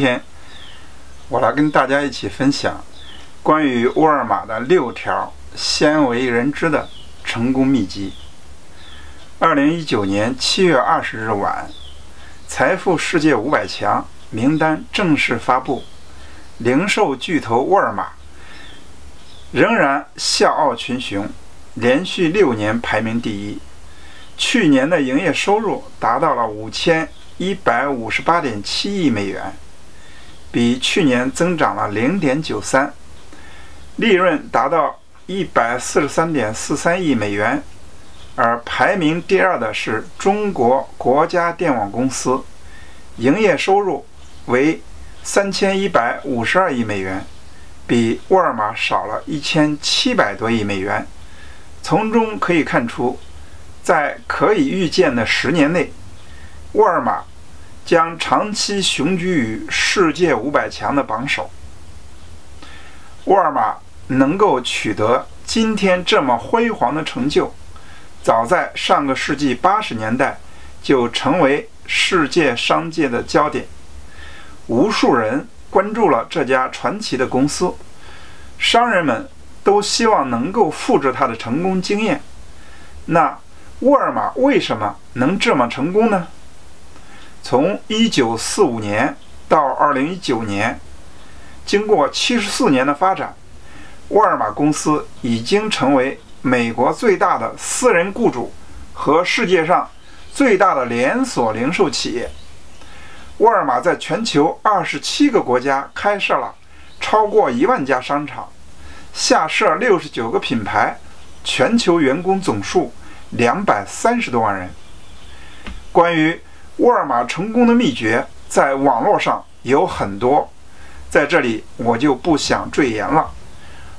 今天我来跟大家一起分享关于沃尔玛的六条鲜为人知的成功秘籍。二零一九年七月二十日晚，财富世界五百强名单正式发布，零售巨头沃尔玛仍然笑傲群雄，连续六年排名第一。去年的营业收入达到了五千一百五十八点七亿美元。比去年增长了零点九三，利润达到一百四十三点四三亿美元，而排名第二的是中国国家电网公司，营业收入为三千一百五十二亿美元，比沃尔玛少了一千七百多亿美元。从中可以看出，在可以预见的十年内，沃尔玛。将长期雄居于世界五百强的榜首。沃尔玛能够取得今天这么辉煌的成就，早在上个世纪八十年代就成为世界商界的焦点，无数人关注了这家传奇的公司，商人们都希望能够复制它的成功经验。那沃尔玛为什么能这么成功呢？从1945年到2019年，经过74年的发展，沃尔玛公司已经成为美国最大的私人雇主和世界上最大的连锁零售企业。沃尔玛在全球27个国家开设了超过一万家商场，下设69个品牌，全球员工总数230多万人。关于沃尔玛成功的秘诀在网络上有很多，在这里我就不想赘言了，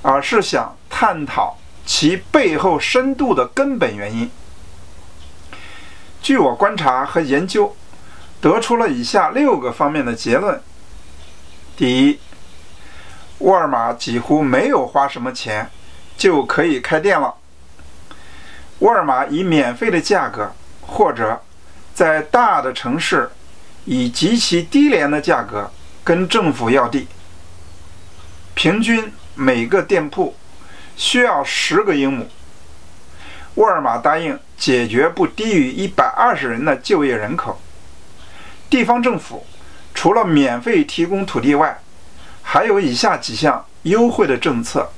而是想探讨其背后深度的根本原因。据我观察和研究，得出了以下六个方面的结论：第一，沃尔玛几乎没有花什么钱就可以开店了。沃尔玛以免费的价格或者在大的城市，以极其低廉的价格跟政府要地，平均每个店铺需要十个英亩。沃尔玛答应解决不低于一百二十人的就业人口。地方政府除了免费提供土地外，还有以下几项优惠的政策：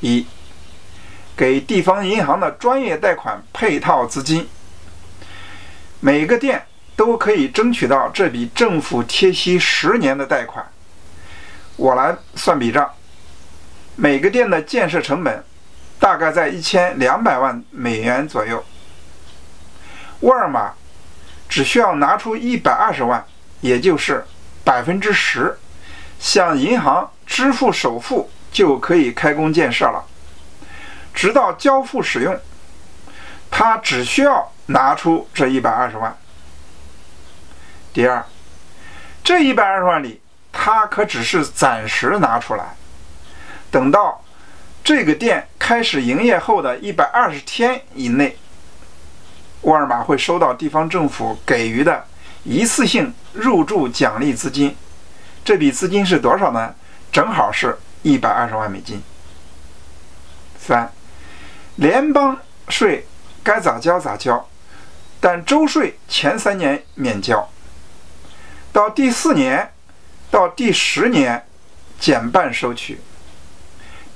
一，给地方银行的专业贷款配套资金。每个店都可以争取到这笔政府贴息十年的贷款。我来算笔账，每个店的建设成本大概在一千两百万美元左右。沃尔玛只需要拿出一百二十万，也就是百分之十，向银行支付首付就可以开工建设了。直到交付使用，它只需要。拿出这一百二十万。第二，这一百二十万里，他可只是暂时拿出来，等到这个店开始营业后的一百二十天以内，沃尔玛会收到地方政府给予的一次性入驻奖励资金。这笔资金是多少呢？正好是一百二十万美金。三，联邦税该咋交咋交。但州税前三年免交，到第四年到第十年减半收取。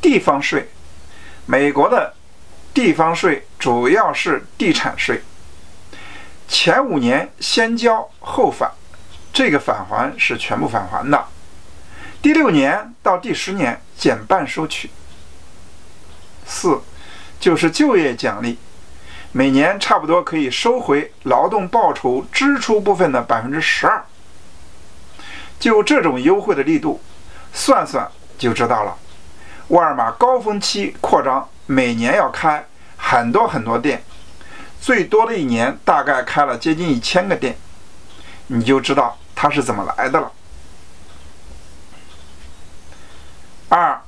地方税，美国的地方税主要是地产税，前五年先交后返，这个返还是全部返还的。第六年到第十年减半收取。四，就是就业奖励。每年差不多可以收回劳动报酬支出部分的百分之十二。就这种优惠的力度，算算就知道了。沃尔玛高峰期扩张，每年要开很多很多店，最多的一年大概开了接近一千个店，你就知道它是怎么来的了。二，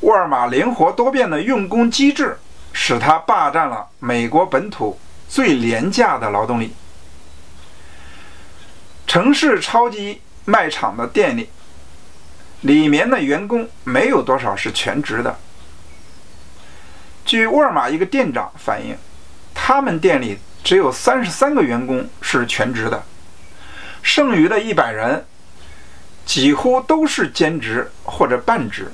沃尔玛灵活多变的用工机制。使它霸占了美国本土最廉价的劳动力。城市超级卖场的店里，里面的员工没有多少是全职的。据沃尔玛一个店长反映，他们店里只有三十三个员工是全职的，剩余的一百人几乎都是兼职或者半职，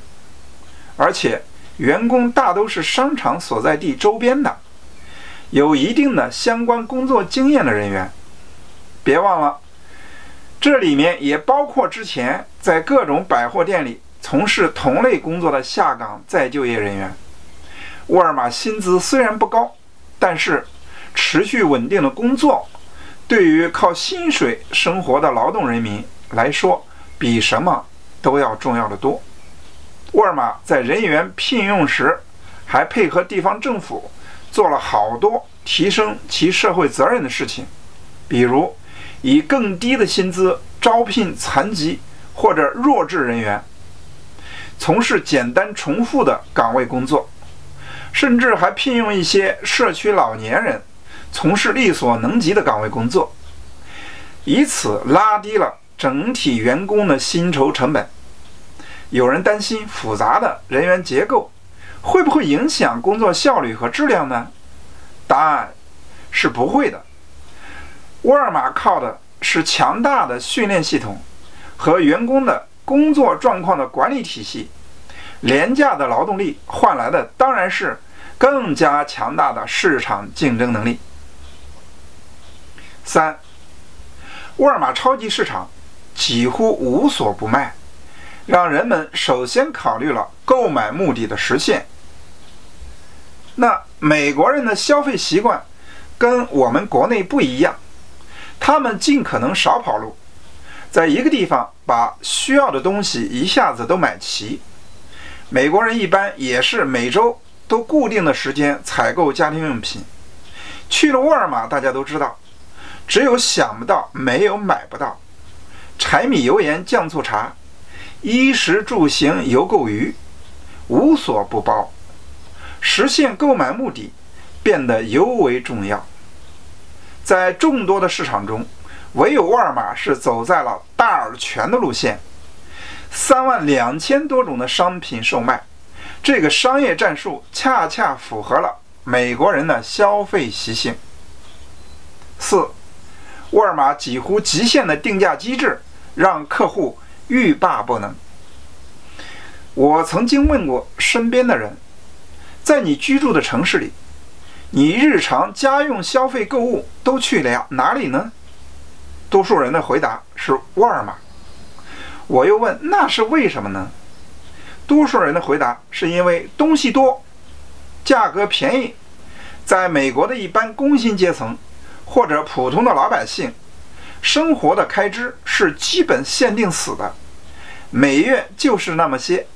而且员工大都是商场所在地周边的，有一定的相关工作经验的人员。别忘了，这里面也包括之前在各种百货店里从事同类工作的下岗再就业人员。沃尔玛薪资虽然不高，但是持续稳定的工作，对于靠薪水生活的劳动人民来说，比什么都要重要的多。沃尔玛在人员聘用时，还配合地方政府做了好多提升其社会责任的事情，比如以更低的薪资招聘残疾或者弱智人员，从事简单重复的岗位工作。甚至还聘用一些社区老年人从事力所能及的岗位工作，以此拉低了整体员工的薪酬成本。有人担心复杂的人员结构会不会影响工作效率和质量呢？答案是不会的。沃尔玛靠的是强大的训练系统和员工的工作状况的管理体系，廉价的劳动力换来的当然是。更加强大的市场竞争能力。三，沃尔玛超级市场几乎无所不卖，让人们首先考虑了购买目的的实现。那美国人的消费习惯跟我们国内不一样，他们尽可能少跑路，在一个地方把需要的东西一下子都买齐。美国人一般也是每周。都固定的时间采购家庭用品，去了沃尔玛，大家都知道，只有想不到，没有买不到。柴米油盐酱醋茶，衣食住行游购娱，无所不包，实现购买目的变得尤为重要。在众多的市场中，唯有沃尔玛是走在了大而全的路线，三万两千多种的商品售卖。这个商业战术恰恰符合了美国人的消费习性。四，沃尔玛几乎极限的定价机制让客户欲罢不能。我曾经问过身边的人，在你居住的城市里，你日常家用消费购物都去了哪里呢？多数人的回答是沃尔玛。我又问，那是为什么呢？多数人的回答是因为东西多，价格便宜。在美国的一般工薪阶层或者普通的老百姓，生活的开支是基本限定死的，每月就是那么些。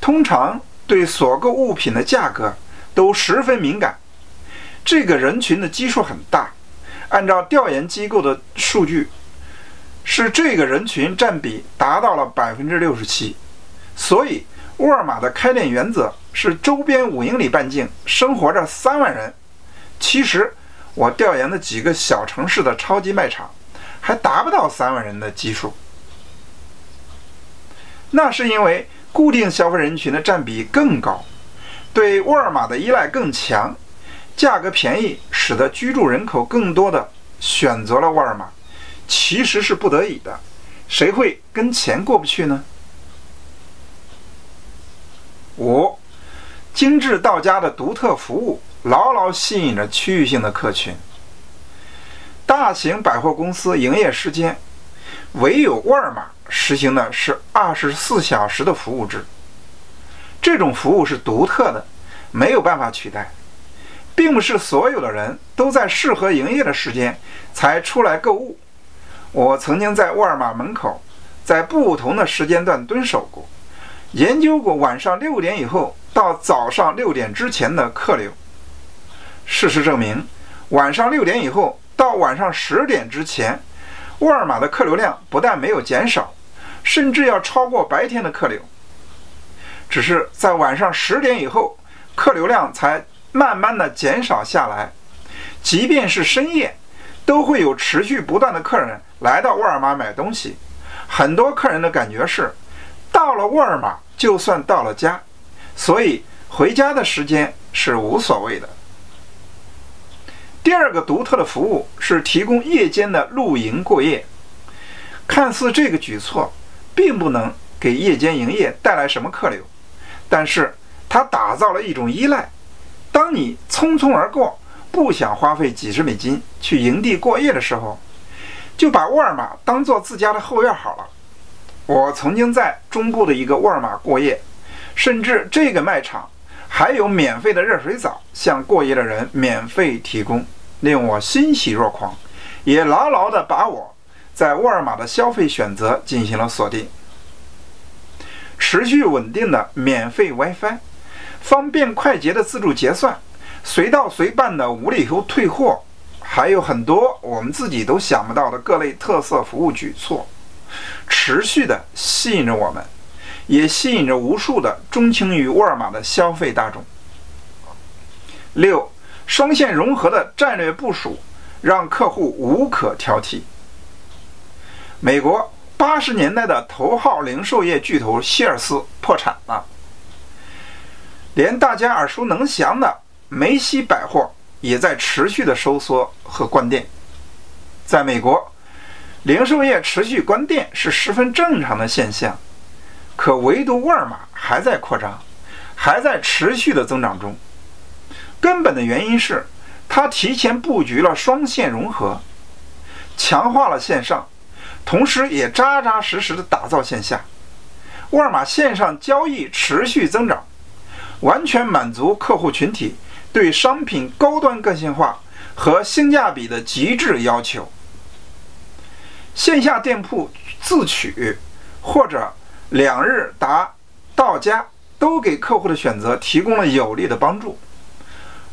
通常对所购物品的价格都十分敏感。这个人群的基数很大，按照调研机构的数据，是这个人群占比达到了百分之六十七。所以，沃尔玛的开店原则是周边五英里半径生活着三万人。其实，我调研的几个小城市的超级卖场，还达不到三万人的基数。那是因为固定消费人群的占比更高，对沃尔玛的依赖更强，价格便宜，使得居住人口更多的选择了沃尔玛。其实是不得已的，谁会跟钱过不去呢？五，精致到家的独特服务牢牢吸引着区域性的客群。大型百货公司营业时间，唯有沃尔玛实行的是二十四小时的服务制。这种服务是独特的，没有办法取代，并不是所有的人都在适合营业的时间才出来购物。我曾经在沃尔玛门口，在不同的时间段蹲守过。研究过晚上六点以后到早上六点之前的客流。事实证明，晚上六点以后到晚上十点之前，沃尔玛的客流量不但没有减少，甚至要超过白天的客流。只是在晚上十点以后，客流量才慢慢的减少下来。即便是深夜，都会有持续不断的客人来到沃尔玛买东西。很多客人的感觉是，到了沃尔玛就算到了家，所以回家的时间是无所谓的。第二个独特的服务是提供夜间的露营过夜。看似这个举措并不能给夜间营业带来什么客流，但是它打造了一种依赖。当你匆匆而过，不想花费几十美金去营地过夜的时候，就把沃尔玛当做自家的后院好了。我曾经在中部的一个沃尔玛过夜，甚至这个卖场。还有免费的热水澡，向过夜的人免费提供，令我欣喜若狂，也牢牢地把我在沃尔玛的消费选择进行了锁定。持续稳定的免费 WiFi，方便快捷的自助结算，随到随办的无理由退货，还有很多我们自己都想不到的各类特色服务举措，持续的吸引着我们。也吸引着无数的钟情于沃尔玛的消费大众。六，双线融合的战略部署让客户无可挑剔。美国八十年代的头号零售业巨头希尔斯破产了，连大家耳熟能详的梅西百货也在持续的收缩和关店。在美国，零售业持续关店是十分正常的现象。可唯独沃尔玛还在扩张，还在持续的增长中。根本的原因是，它提前布局了双线融合，强化了线上，同时也扎扎实实的打造线下。沃尔玛线上交易持续增长，完全满足客户群体对商品高端个性化和性价比的极致要求。线下店铺自取或者。两日达到家，都给客户的选择提供了有力的帮助。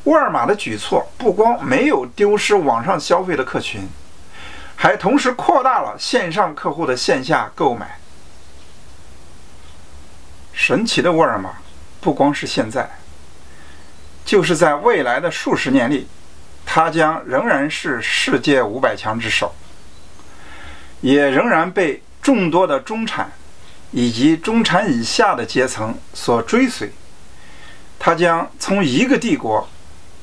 沃尔玛的举措不光没有丢失网上消费的客群，还同时扩大了线上客户的线下购买。神奇的沃尔玛，不光是现在，就是在未来的数十年里，它将仍然是世界五百强之首，也仍然被众多的中产。以及中产以下的阶层所追随，他将从一个帝国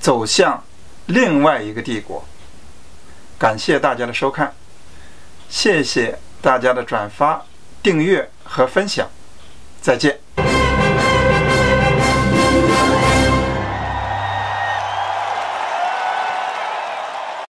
走向另外一个帝国。感谢大家的收看，谢谢大家的转发、订阅和分享，再见。